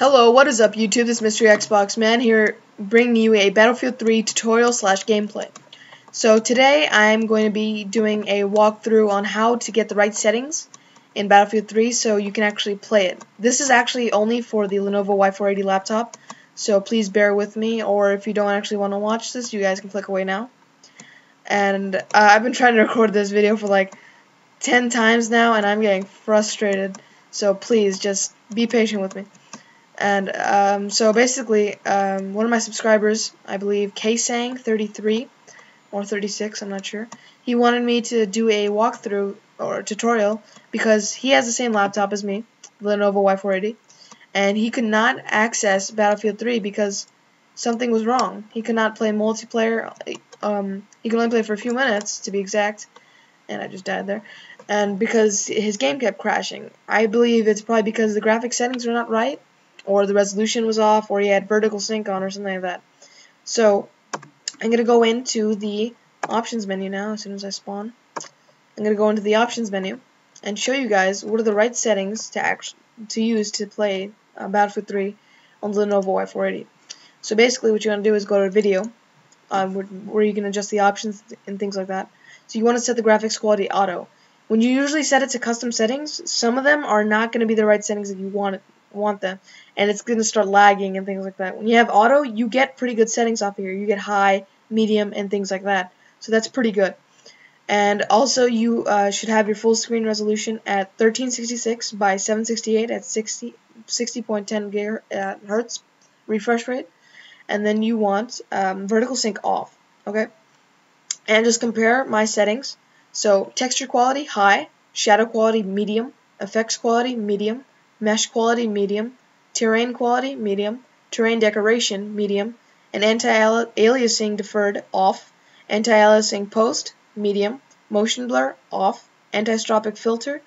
Hello, what is up YouTube? This is Mystery Xbox Man here bringing you a Battlefield 3 tutorial slash gameplay. So today I'm going to be doing a walkthrough on how to get the right settings in Battlefield 3 so you can actually play it. This is actually only for the Lenovo Y480 laptop, so please bear with me or if you don't actually want to watch this, you guys can click away now. And uh, I've been trying to record this video for like 10 times now and I'm getting frustrated, so please just be patient with me. And um, so basically, um, one of my subscribers, I believe Ksang33 or 36, I'm not sure, he wanted me to do a walkthrough or tutorial because he has the same laptop as me, Lenovo Y480, and he could not access Battlefield 3 because something was wrong. He could not play multiplayer. Um, he could only play for a few minutes, to be exact, and I just died there. And because his game kept crashing, I believe it's probably because the graphic settings were not right or the resolution was off, or he had vertical sync on, or something like that. So, I'm going to go into the options menu now as soon as I spawn. I'm going to go into the options menu and show you guys what are the right settings to to use to play uh, Battlefield 3 on the Lenovo Y480. So basically what you want to do is go to video um, where, where you can adjust the options and things like that. So you want to set the graphics quality auto. When you usually set it to custom settings, some of them are not going to be the right settings that you want want them. And it's going to start lagging and things like that. When you have auto, you get pretty good settings off here. You get high, medium, and things like that. So that's pretty good. And also, you uh, should have your full screen resolution at 1366 by 768 at 60 60.10 gigahertz uh, refresh rate. And then you want um, vertical sync off. Okay? And just compare my settings. So, texture quality, high. Shadow quality, medium. Effects quality, medium mesh quality medium, terrain quality medium, terrain decoration medium, and anti-aliasing deferred off, anti-aliasing post medium, motion blur off, anisotropic filter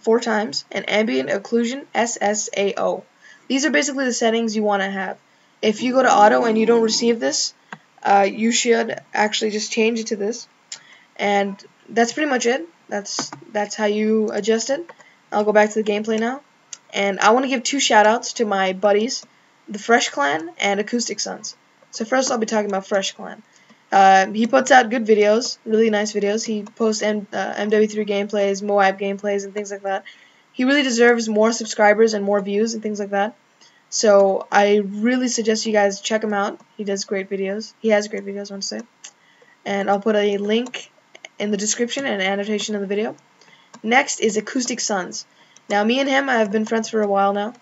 four times, and ambient occlusion SSAO. These are basically the settings you want to have. If you go to auto and you don't receive this, uh, you should actually just change it to this. And that's pretty much it. That's that's how you adjust it. I'll go back to the gameplay now. And I want to give two shoutouts to my buddies, the PhreshKlan and Acousticsons. So first I'll be talking about PhreshKlan. Uh, he puts out good videos, really nice videos. He posts M uh, MW3 gameplays, Moab gameplays, and things like that. He really deserves more subscribers and more views and things like that. So I really suggest you guys check him out. He does great videos. He has great videos, I want to say. And I'll put a link in the description and annotation of the video. Next is Acousticsons. Now, me and him I have been friends for a while now,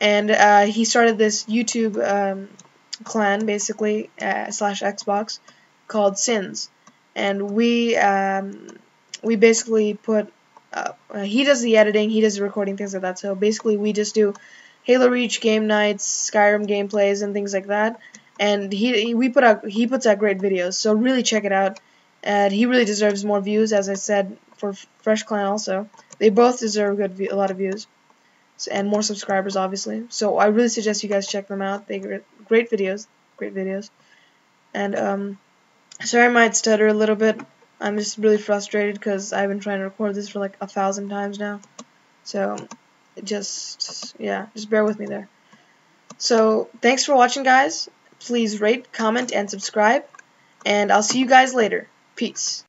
and uh, he started this YouTube um, clan, basically, uh, slash Xbox, called Sins, and we um, we basically put uh, he does the editing, he does the recording, things like that. So basically, we just do Halo Reach game nights, Skyrim gameplays, and things like that. And he we put out he puts out great videos, so really check it out. And he really deserves more views, as I said for PhreshKlan also. They both deserve good a lot of views and more subscribers, obviously. So I really suggest you guys check them out. They great videos, great videos. And um, sorry I might stutter a little bit. I'm just really frustrated because I've been trying to record this for like a thousand times now. So just yeah, just bear with me there. So thanks for watching, guys. Please rate, comment, and subscribe. And I'll see you guys later. Peace.